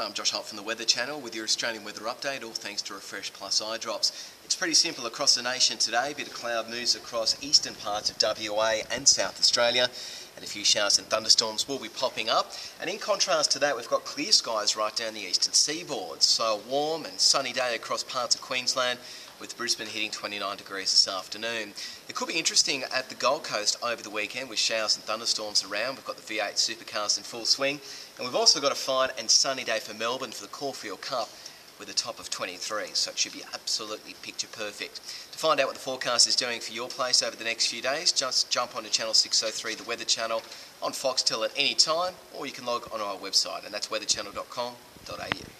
Hi, I'm Josh Holt from the Weather Channel with your Australian weather update, all thanks to Refresh Plus eye drops. It's pretty simple across the nation today. A bit of cloud moves across eastern parts of WA and South Australia, and a few showers and thunderstorms will be popping up. And in contrast to that, we've got clear skies right down the eastern seaboard. So a warm and sunny day across parts of Queensland with Brisbane hitting 29 degrees this afternoon. It could be interesting at the Gold Coast over the weekend with showers and thunderstorms around. We've got the V8 supercars in full swing, and we've also got a fine and sunny day for Melbourne for the Caulfield Cup with a top of 23, so it should be absolutely picture perfect. Find out what the forecast is doing for your place over the next few days, just jump onto Channel 603, the Weather Channel, on Foxtel at any time, or you can log on our website, and that's weatherchannel.com.au.